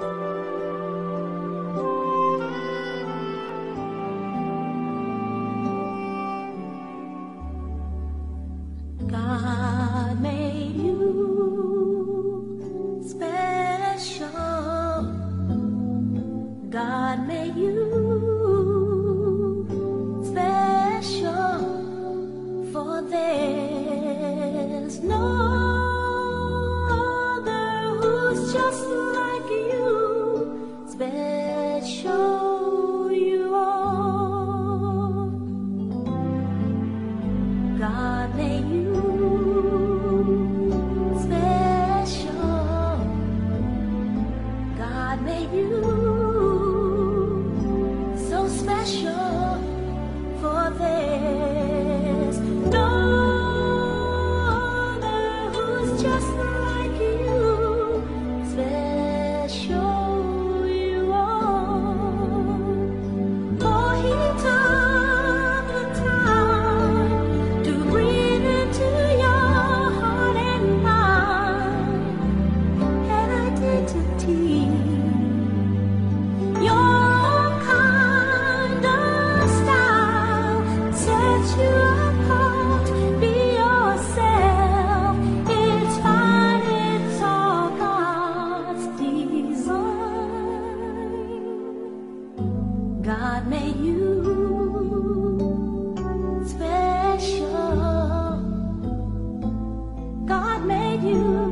God made you special. God made you special. For there's no Made you so special for this. Who's just God made you special. God made you.